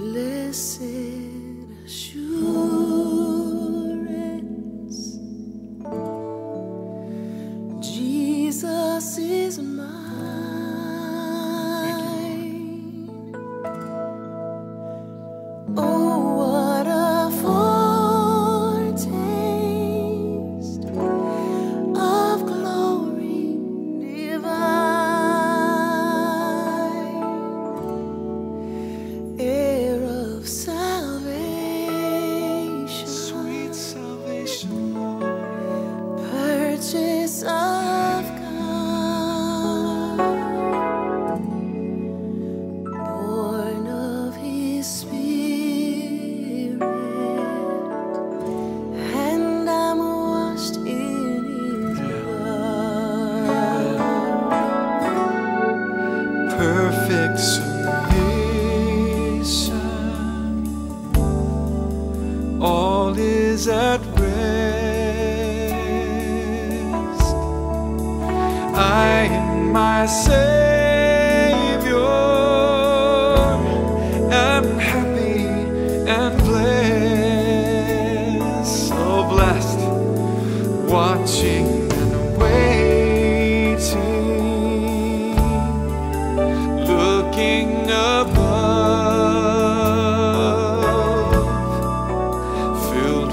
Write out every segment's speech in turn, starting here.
Blessed assurance, Jesus is mine. All is at rest. I am myself.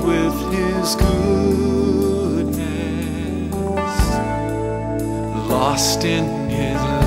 with his goodness, lost in his love.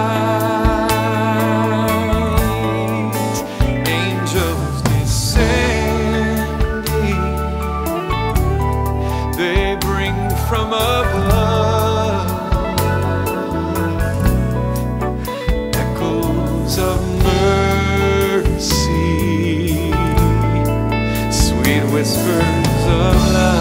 from above. Echoes of mercy, sweet whispers of love.